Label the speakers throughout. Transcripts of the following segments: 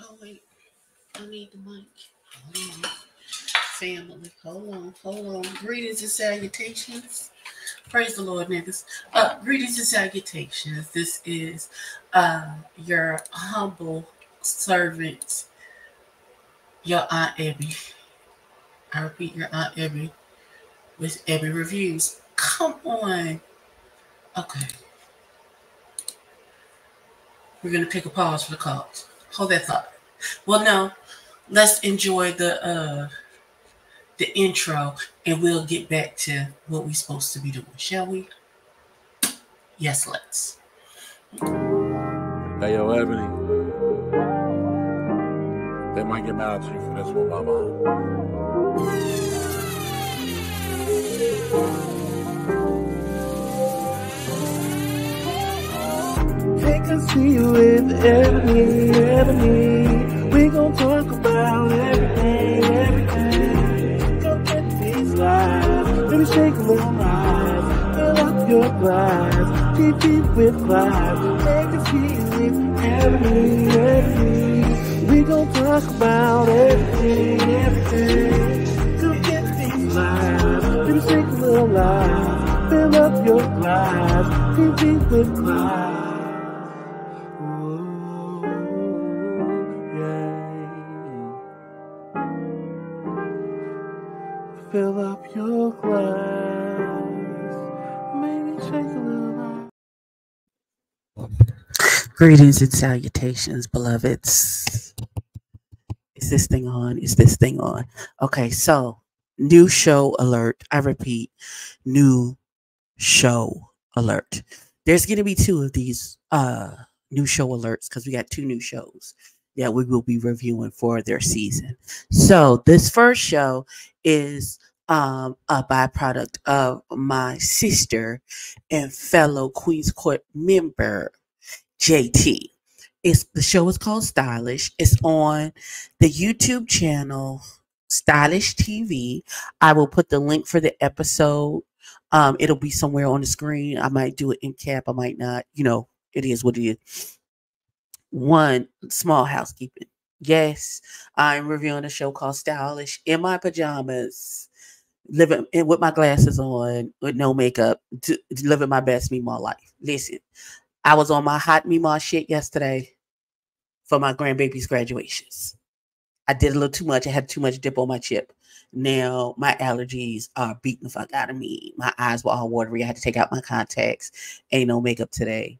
Speaker 1: Oh wait, I need the mic. Hold on. Family, hold on, hold on. Greetings and salutations. Praise the Lord, niggas. Uh, greetings and salutations. This is uh your humble servant, your Aunt Ebbie. I repeat, your Aunt Ebbie with Ebbie Reviews. Come on. Okay. We're gonna take a pause for the calls. Hold that thought. Well, no, let's enjoy the uh the intro and we'll get back to what we're supposed to be doing, shall we? Yes, let's.
Speaker 2: Hey, yo, Ebony. They might get mad at you for this one, Baba.
Speaker 3: A see with Ebony, Ebony. We gon' talk about everything, everything. Come get these lives, maybe shake a little rise. Fill up your glass, deep deep with vibes. Take a see you with Ebony, Ebony. We gon' talk about everything, everything. Come get these lives, maybe shake a little rise. Fill up your glass, deep deep with vibes. Fill up your glass. Maybe shake a little.
Speaker 1: Greetings and salutations, beloveds. Is this thing on? Is this thing on? Okay, so new show alert. I repeat, new show alert. There's going to be two of these uh new show alerts because we got two new shows that we will be reviewing for their season. So this first show is um, a byproduct of my sister and fellow Queens Court member JT. It's the show is called Stylish. It's on the YouTube channel Stylish TV. I will put the link for the episode. Um, it'll be somewhere on the screen. I might do it in cap. I might not. You know, it is what it is. One small housekeeping. Yes, I'm reviewing a show called Stylish in my pajamas, living with my glasses on, with no makeup, to, living my best Meemaw life. Listen, I was on my hot Meemaw shit yesterday for my grandbaby's graduations. I did a little too much. I had too much dip on my chip. Now my allergies are beating the fuck out of me. My eyes were all watery. I had to take out my contacts. Ain't no makeup today.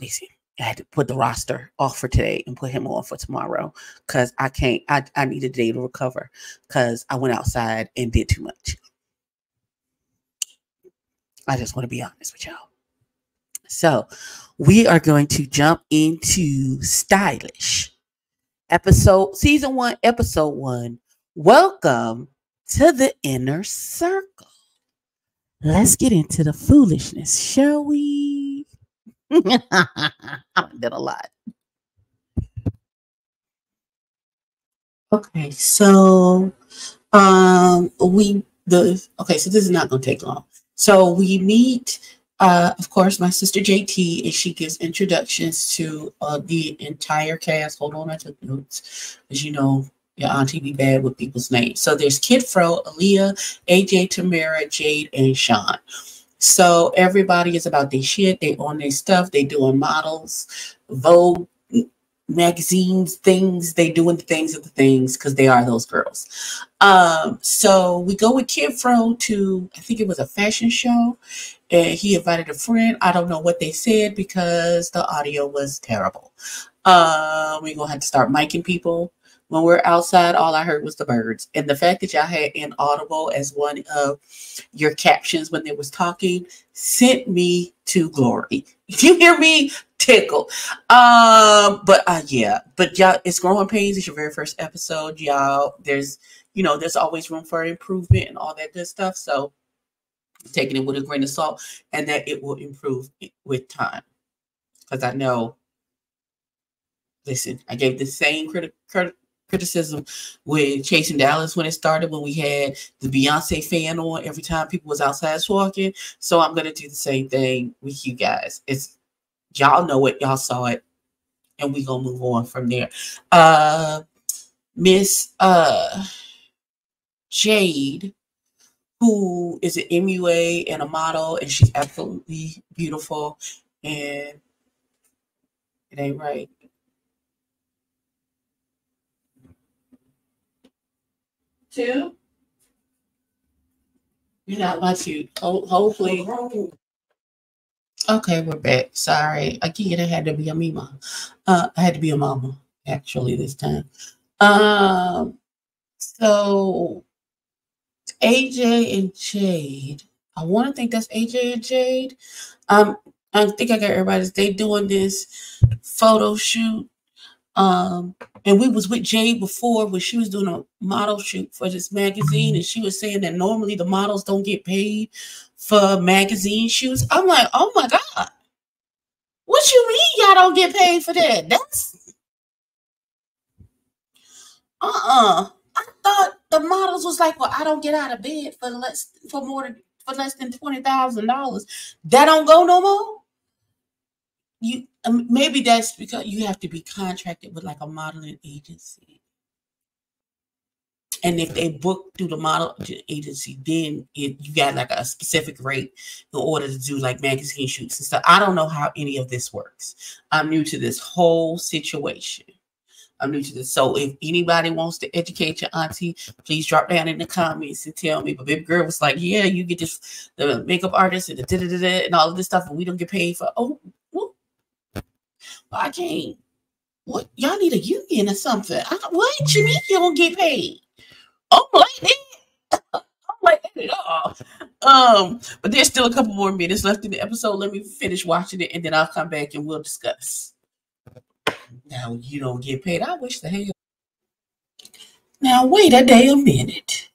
Speaker 1: Listen, I had to put the roster off for today and put him on for tomorrow because I can't. I, I need a day to recover because I went outside and did too much. I just want to be honest with y'all. So we are going to jump into stylish episode season one, episode one. Welcome to the inner circle. Let's get into the foolishness, shall we? I've done a lot. Okay, so um we the okay, so this is not gonna take long. So we meet uh of course my sister JT and she gives introductions to uh the entire cast. Hold on, I took notes. As you know, your auntie be bad with people's names. So there's Kid Fro, Aaliyah, AJ Tamara, Jade, and Sean. So everybody is about their shit. They on their stuff. They doing models, Vogue magazines, things. They doing the things of the things because they are those girls. Um, so we go with Kid Fro to I think it was a fashion show, and he invited a friend. I don't know what they said because the audio was terrible. Uh, we're gonna have to start miking people when we're outside, all I heard was the birds. And the fact that y'all had inaudible as one of your captions when they was talking sent me to glory. You hear me? Tickle. Um, but uh yeah, but y'all, it's growing pains. It's your very first episode, y'all. There's you know, there's always room for improvement and all that good stuff. So taking it with a grain of salt and that it will improve with time. Because I know listen, I gave the same critic, critic criticism with Chasing Dallas when it started, when we had the Beyonce fan on every time people was outside walking. So I'm gonna do the same thing with you guys. It's y'all know it, y'all saw it. and we gonna move on from there. Uh, Miss uh Jade, who is an MUA and a model, and she's absolutely beautiful. And it ain't right. Two. You're not my two. Ho- hopefully. Okay, we're back. Sorry. Again, I had to be a mama. Uh, I had to be a mama, actually, this time. Um, so AJ and Jade. I want to think that's AJ and Jade. Um, I think I got everybody's. They doing this photo shoot. Um, and we was with Jade before when she was doing a model shoot for this magazine, and she was saying that normally the models don't get paid for magazine shoots. I'm like, oh my god, what you mean y'all don't get paid for that? That's uh uh I thought the models was like, well, I don't get out of bed for less for more than for less than twenty thousand dollars. That don't go no more. You um, maybe that's because you have to be contracted with like a modeling agency. And if they book through the model agency, then it, you got like a specific rate in order to do like magazine shoots and stuff. I don't know how any of this works. I'm new to this whole situation. I'm new to this. So if anybody wants to educate your auntie, please drop down in the comments and tell me. But baby girl was like, yeah, you get this the makeup artist and the da, da, da, and all of this stuff, and we don't get paid for. Oh, I can't. What y'all need a union or something? I, what you mean you don't get paid? I'm like that. I'm like that at all. Um, but there's still a couple more minutes left in the episode. Let me finish watching it, and then I'll come back and we'll discuss. Now you don't get paid. I wish the hell. Now wait a damn minute.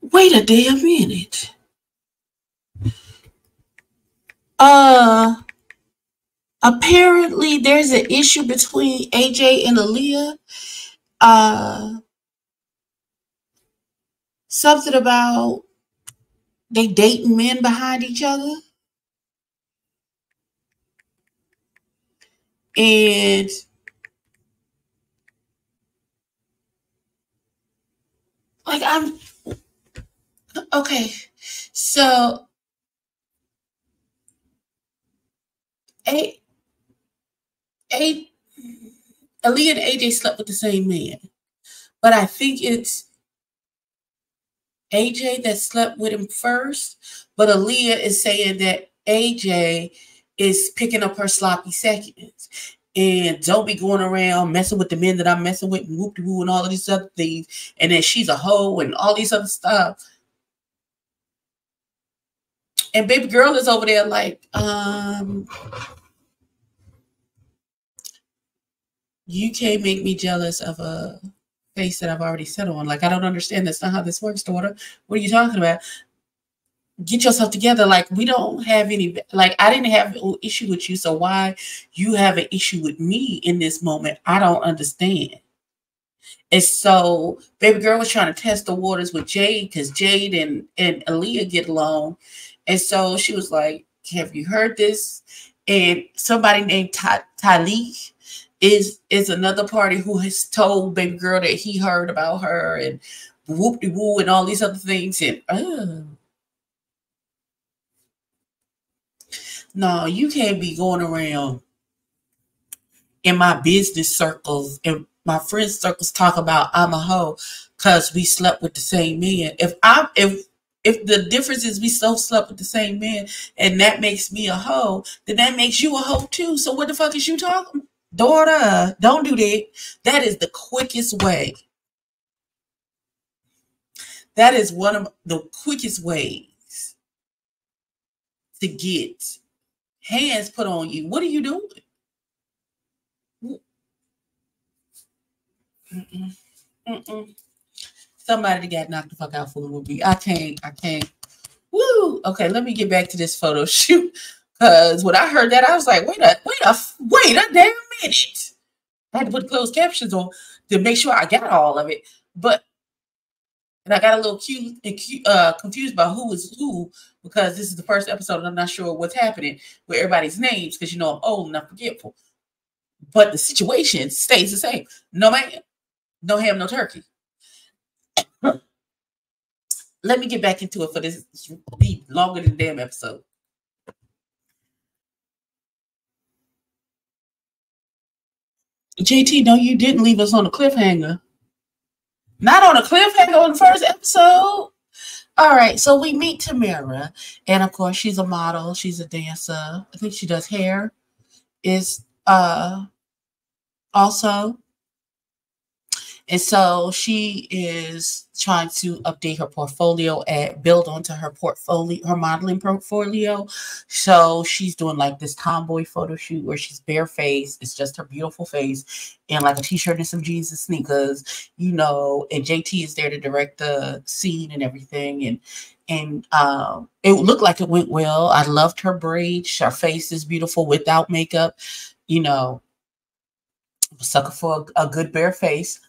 Speaker 1: Wait a damn minute. Uh apparently there's an issue between AJ and Aaliyah. Uh something about they dating men behind each other. And like I'm okay. So a a Aaliyah and AJ slept with the same man, but I think it's AJ that slept with him first. But Aaliyah is saying that AJ is picking up her sloppy seconds. And don't be going around messing with the men that I'm messing with and whoop de woo and all of these other things. And then she's a hoe and all these other stuff. And baby girl is over there like, um, you can't make me jealous of a face that I've already set on. Like, I don't understand. That's not how this works, daughter. What are you talking about? Get yourself together. Like, we don't have any, like, I didn't have an issue with you. So why you have an issue with me in this moment? I don't understand. And so baby girl was trying to test the waters with Jade because Jade and, and Aaliyah get along. And so she was like, Have you heard this? And somebody named Ta- Talik is is another party who has told baby girl that he heard about her and whoop de woo and all these other things. And oh. No, you can't be going around in my business circles and my friends circles talk about I'm a hoe because we slept with the same man. If I'm if if the difference is we so slept with the same man and that makes me a hoe, then that makes you a hoe too. So what the fuck is you talking? Daughter, don't do that. That is the quickest way. That is one of the quickest ways to get hands put on you. What are you doing? Mm-mm. Mm-mm. Somebody that got knocked the fuck out for movie. I can't. I can't. Woo. Okay, let me get back to this photo shoot. Cause when I heard that, I was like, wait a wait a wait a damn minute. I had to put closed captions on to make sure I got all of it. But and I got a little cute, uh, confused by who was who because this is the first episode and I'm not sure what's happening with everybody's names because you know I'm old and I'm forgetful. But the situation stays the same. No man, no ham, no turkey. Let me get back into it for this be longer than damn episode. JT, no, you didn't leave us on a cliffhanger. Not on a cliffhanger on the first episode. All right, so we meet Tamara, and of course, she's a model, she's a dancer. I think she does hair. Is uh also and so she is trying to update her portfolio and build onto her portfolio, her modeling portfolio. So she's doing like this tomboy photo shoot where she's barefaced. It's just her beautiful face and like a t-shirt and some jeans and sneakers, you know, and JT is there to direct the scene and everything. And and um, it looked like it went well. I loved her braids. Her face is beautiful without makeup, you know. Sucker for a, a good bare face.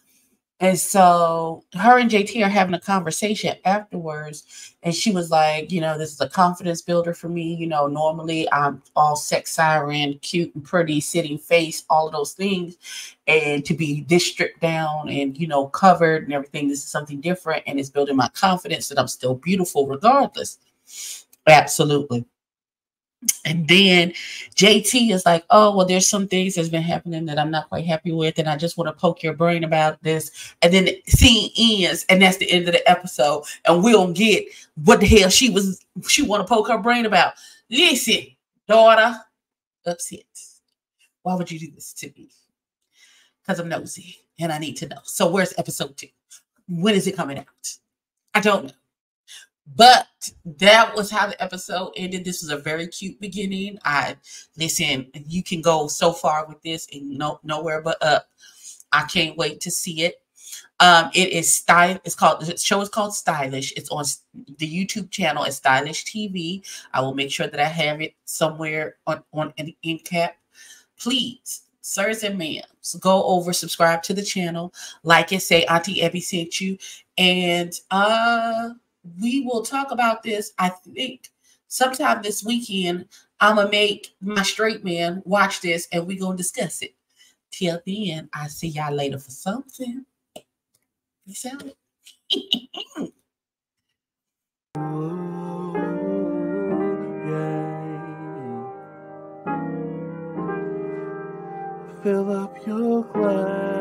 Speaker 1: And so her and JT are having a conversation afterwards. And she was like, you know, this is a confidence builder for me. You know, normally I'm all sex siren, cute and pretty, sitting face, all of those things. And to be this stripped down and, you know, covered and everything, this is something different. And it's building my confidence that I'm still beautiful regardless. Absolutely. And then JT is like, oh, well, there's some things that's been happening that I'm not quite happy with, and I just want to poke your brain about this. And then the scene ends, and that's the end of the episode. And we don't get what the hell she was she want to poke her brain about. Listen, daughter, upset. Why would you do this to me? Because I'm nosy and I need to know. So where's episode two? When is it coming out? I don't know. But that was how the episode ended. This was a very cute beginning. I listen, you can go so far with this and no nowhere but up. I can't wait to see it. Um, it is style. It's called the show is called Stylish. It's on the YouTube channel. It's Stylish TV. I will make sure that I have it somewhere on on an end cap. Please, sirs and ma'ams, go over, subscribe to the channel, like it, say Auntie Ebbie sent you, and uh we will talk about this, I think, sometime this weekend. I'm going to make my straight man watch this and we're going to discuss it. Till then, I see y'all later for something. You sound fill up your glass.